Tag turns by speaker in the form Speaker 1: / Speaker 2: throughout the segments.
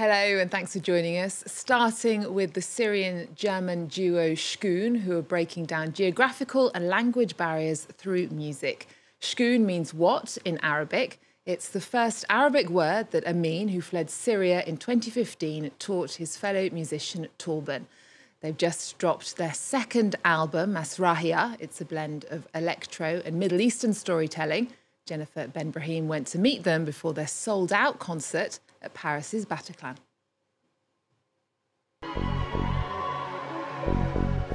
Speaker 1: Hello, and thanks for joining us. Starting with the Syrian German duo Shkoon, who are breaking down geographical and language barriers through music. Shkoon means what in Arabic. It's the first Arabic word that Amin, who fled Syria in 2015, taught his fellow musician Torben. They've just dropped their second album, Masrahia. It's a blend of electro and Middle Eastern storytelling. Jennifer Ben Brahim went to meet them before their sold out concert at Paris's Bataclan.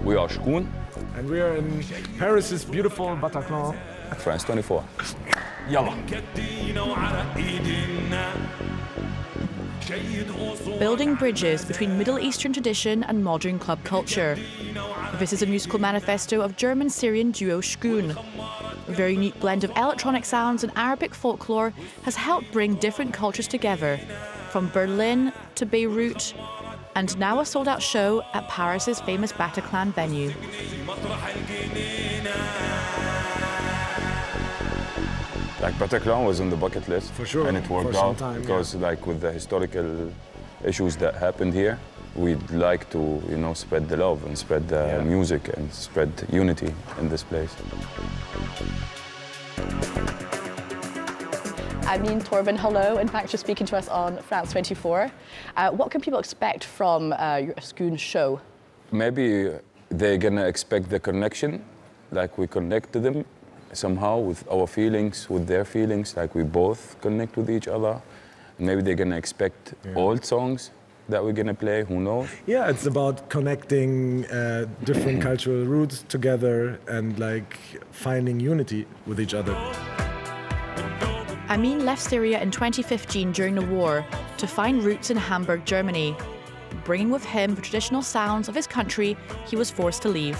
Speaker 2: We are Shkoon.
Speaker 3: And we are in Paris's beautiful Bataclan.
Speaker 2: France 24.
Speaker 3: Yalla.
Speaker 4: Building bridges between Middle Eastern tradition and modern club culture. This is a musical manifesto of German Syrian duo Shkoon. A very unique blend of electronic sounds and Arabic folklore has helped bring different cultures together, from Berlin to Beirut, and now a sold out show at Paris's famous Bataclan venue.
Speaker 2: Like Bataclan was on the bucket list.
Speaker 3: For sure,
Speaker 2: And it worked
Speaker 3: for
Speaker 2: out
Speaker 3: time,
Speaker 2: because like with the historical issues that happened here, we'd like to, you know, spread the love and spread the
Speaker 3: Yeah.
Speaker 2: music and spread unity in this place.
Speaker 5: Amin Torben, hello, In fact, you're speaking to us on France 24. Uh, what can people expect from uh, your Shkoon show?
Speaker 2: Maybe they're gonna expect the connection, like we connect to them somehow with our feelings, with their feelings, like we both connect with each other. Maybe they're gonna expect old songs that we're gonna play, who knows?
Speaker 3: Yeah, it's about connecting uh, different cultural roots together and like finding unity with each other.
Speaker 4: Amin left Syria in 2015 during the war to find roots in Hamburg, Germany. Bringing with him the traditional sounds of his country, he was forced to leave.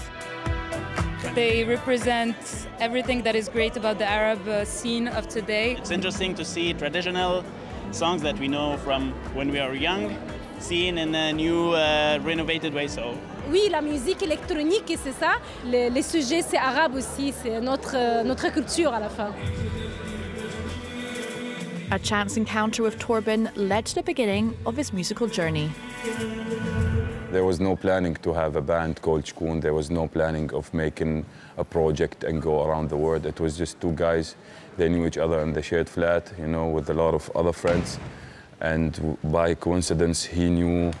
Speaker 6: They represent everything that is great about the Arab uh, scene of today.
Speaker 7: It's interesting to see traditional songs that we know from when we are young, seen in a new, uh, renovated way. So
Speaker 8: Oui, la musique électronique, c'est ça. Les, les sujets, c'est arabe aussi, c'est notre, euh, notre culture à la fin.
Speaker 4: A chance encounter with Torben led to the beginning of his musical journey.
Speaker 2: There was no planning to have a band called Shkoon. There was no planning of making a project and go around the world. It was just two guys. They knew each other and they shared flat, you know, with a lot of other friends. And by coincidence, he knew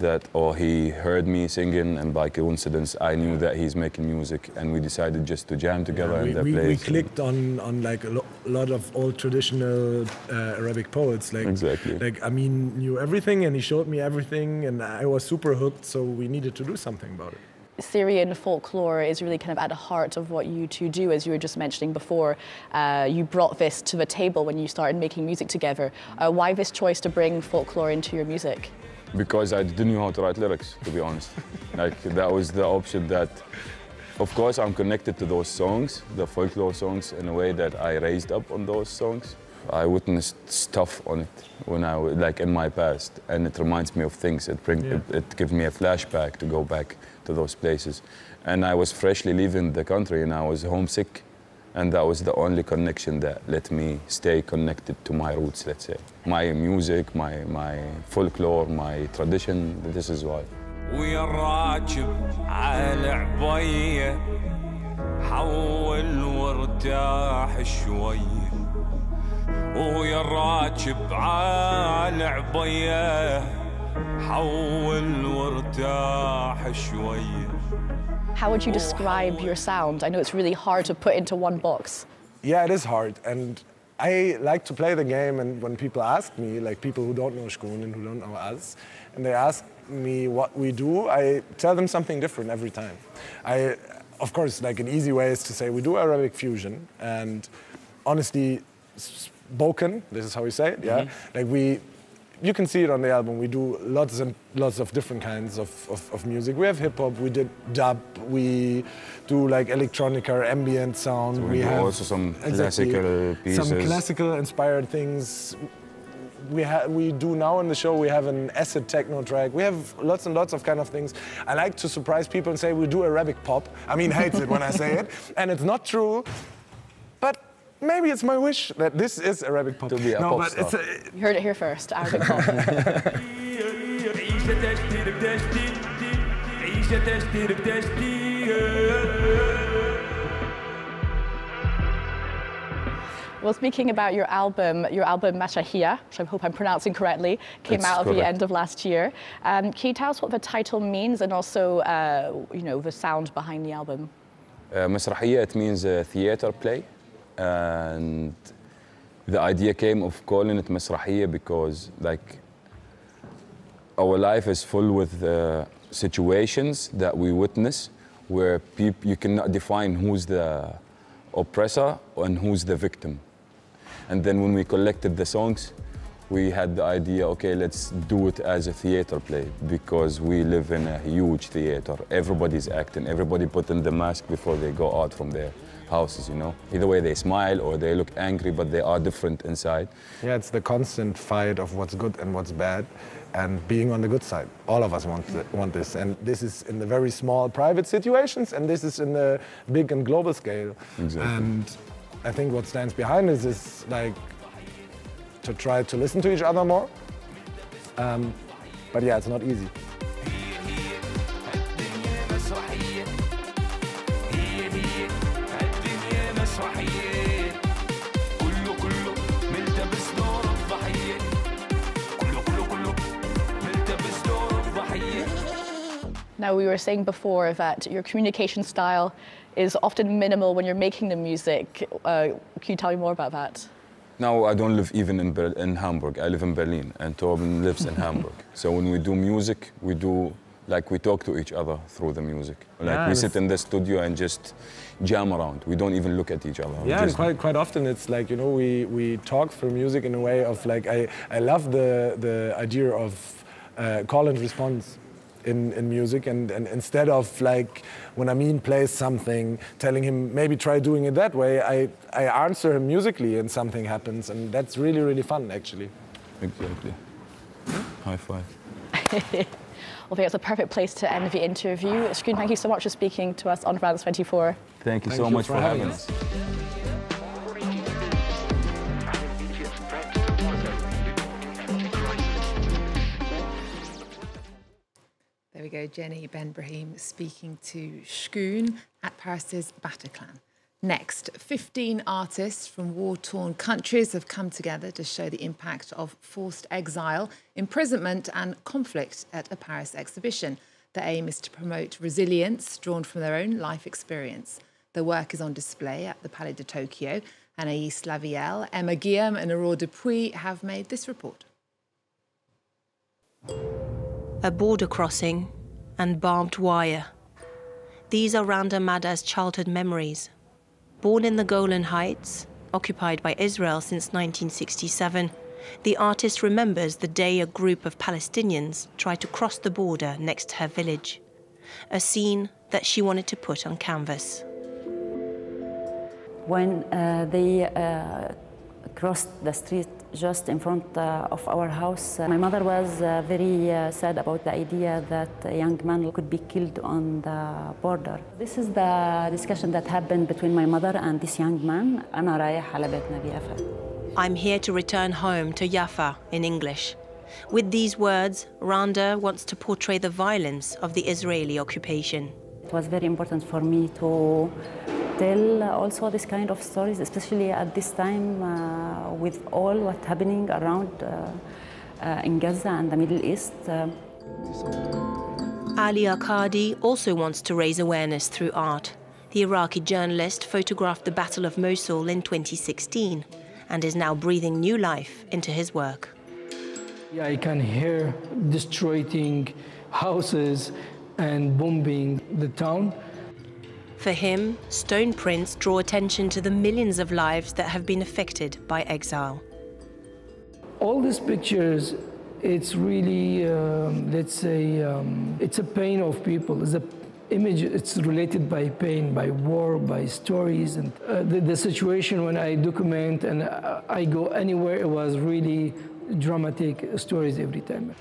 Speaker 2: that, or he heard me singing, and by coincidence, I knew that he's making music, and we decided just to jam together
Speaker 3: we,
Speaker 2: in their
Speaker 3: we,
Speaker 2: place.
Speaker 3: we clicked on, on like a lo- lot of old traditional uh, Arabic poets. Like,
Speaker 2: Exactly.
Speaker 3: like Amin, knew everything, and he showed me everything, and I was super hooked. So we needed to do something about it.
Speaker 5: Syrian folklore is really kind of at the heart of what you two do, as you were just mentioning before. Uh, you brought this to the table when you started making music together. Uh, why this choice to bring folklore into your music?
Speaker 2: because I didn't know how to write lyrics, to be honest. like that was the option that, of course, I'm connected to those songs, the folklore songs, in a way that I raised up on those songs. I witnessed stuff on it when I was like in my past, and it reminds me of things. It bring,
Speaker 3: Yeah.
Speaker 2: it, it gives me a flashback to go back to those places. And I was freshly leaving the country, and I was homesick, and that was the only connection that let me stay connected to my roots. Let's say my music, my my folklore, my tradition. This is why.
Speaker 9: ويا الراكب على عبيه حول وارتاح شويه ويا الراكب على عبيه حول وارتاح شويه
Speaker 5: how would you describe your sound? I know it's really hard to put into one box.
Speaker 3: Yeah, it is hard, and I like to play the game. And when people ask me, like people who don't know Shkoon and who don't know us, and they ask me what we do, I tell them something different every time. I, of course, like an easy way is to say we do Arabic fusion, and honestly, spoken. This is how we say it. Yeah, mm-hmm. like we. You can see it on the album. We do lots and lots of different kinds of, of, of music. We have hip hop, we did dub, we do like electronica, ambient sound.
Speaker 2: we do
Speaker 3: have
Speaker 2: also some
Speaker 3: Exactly.
Speaker 2: classical pieces.
Speaker 3: Some classical inspired things. We, ha- we do now in the show, we have an acid techno track. We have lots and lots of kind of things. I like to surprise people and say we do Arabic pop. Amin, hates it when I say it. And it's not true maybe it's my wish that this is Arabic pop.
Speaker 2: To be a
Speaker 3: no,
Speaker 2: pop
Speaker 3: but
Speaker 2: star.
Speaker 3: it's a,
Speaker 5: You heard it here first, Arabic pop. Well, speaking about your album, your album Mashahia, which I hope I'm pronouncing correctly, came out at the end of last year. Um, can you tell us what the title means and also, uh, you know, the sound behind the album?
Speaker 2: Uh, it means uh, theater play and the idea came of calling it Masrahiya because like our life is full with uh, situations that we witness where peop- you cannot define who's the oppressor and who's the victim. And then when we collected the songs, we had the idea, okay, let's do it as a theater play because we live in a huge theater. Everybody's acting, everybody put in the mask before they go out from their houses, you know. Either way, they smile or they look angry, but they are different inside.
Speaker 3: Yeah, it's the constant fight of what's good and what's bad, and being on the good side. All of us want want this, and this is in the very small private situations, and this is in the big and global scale.
Speaker 2: Exactly.
Speaker 3: And I think what stands behind this is like to try to listen to each other more. Um, but yeah, it's not easy.
Speaker 5: Now, we were saying before that your communication style is often minimal when you're making the music. Uh, can you tell me more about that?
Speaker 2: Now I don't live even in, Ber- in Hamburg. I live in Berlin, and Torben lives in Hamburg. So when we do music, we do like we talk to each other through the music. Like
Speaker 3: Yeah,
Speaker 2: we sit in the studio and just jam around. We don't even look at each other.
Speaker 3: Yeah, and quite quite often it's like you know we we talk through music in a way of like I I love the the idea of uh, call and response. In, in music and, and instead of like when Amin plays something telling him maybe try doing it that way I, I answer him musically and something happens and that's really really fun actually
Speaker 2: Exactly. High five.
Speaker 5: Well, I think it's a perfect place to end the interview. Shkoon, thank you so much for speaking to us on France 24.
Speaker 2: Thank you
Speaker 3: Thank
Speaker 2: so
Speaker 3: you
Speaker 2: much
Speaker 3: for
Speaker 2: for
Speaker 3: having
Speaker 2: having
Speaker 3: us.
Speaker 2: us.
Speaker 1: There we go, Jenny Ben Brahim speaking to Shkoon at Paris's Bataclan. Next, 15 artists from war torn countries have come together to show the impact of forced exile, imprisonment, and conflict at a Paris exhibition. The aim is to promote resilience drawn from their own life experience. The work is on display at the Palais de Tokyo. Anaïs Lavielle, Emma Guillaume, and Aurore Dupuis have made this report.
Speaker 10: a border crossing, and barbed wire. These are Randa Maddah's childhood memories. Born in the Golan Heights, occupied by Israel since 1967, the artist remembers the day a group of Palestinians tried to cross the border next to her village. A scene that she wanted to put on canvas.
Speaker 11: when uh, they uh, crossed the street just in front uh, of our house. Uh, my mother was uh, very uh, sad about the idea that a young man could be killed on the border. This is the discussion that happened between my mother and this young man. أنا رايح على بيتنا بيافا.
Speaker 10: I'm here to return home to Jaffa in English. With these words, Randa wants to portray the violence of the Israeli occupation.
Speaker 11: It was very important for me to tell also this kind of stories, especially at this time uh, with all what's happening around uh, uh, in Gaza and the Middle East. Uh,
Speaker 10: Ali Arkady also wants to raise awareness through art. The Iraqi journalist photographed the Battle of Mosul in 2016 and is now breathing new life into his work.
Speaker 12: Yeah, I can hear destroying houses and bombing the town.
Speaker 10: For him, stone prints draw attention to the millions of lives that have been affected by exile.
Speaker 12: All these pictures, it's really, um, let's say, um, it's a pain of people. It's a image, it's related by pain, by war, by stories. And uh, the, the situation when I document and I, I go anywhere, it was really dramatic stories every time.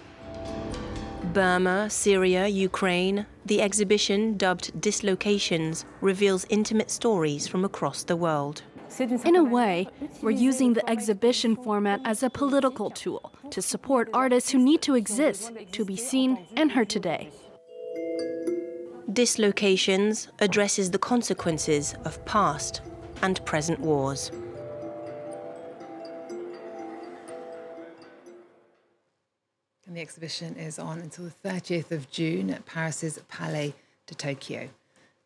Speaker 10: Burma, Syria, Ukraine, the exhibition, dubbed Dislocations, reveals intimate stories from across the world.
Speaker 13: In a way, we're using the exhibition format as a political tool to support artists who need to exist to be seen and heard today.
Speaker 10: Dislocations addresses the consequences of past and present wars.
Speaker 1: And the exhibition is on until the 30th of June at Paris's Palais de Tokyo.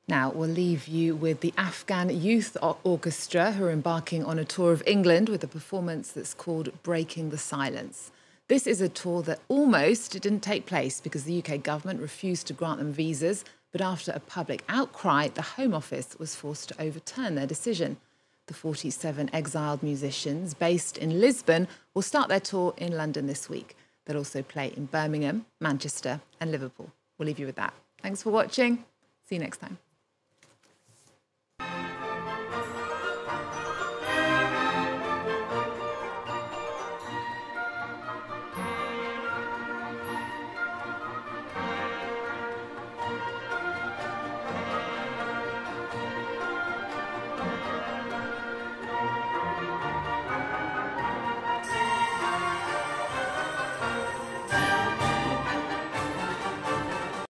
Speaker 1: Now, we'll leave you with the Afghan Youth Orchestra, who are embarking on a tour of England with a performance that's called Breaking the Silence. This is a tour that almost didn't take place because the UK government refused to grant them visas, but after a public outcry, the Home Office was forced to overturn their decision. The 47 exiled musicians based in Lisbon will start their tour in London this week. They'll also play in Birmingham, Manchester, and Liverpool. We'll leave you with that. Thanks for watching. See you next time.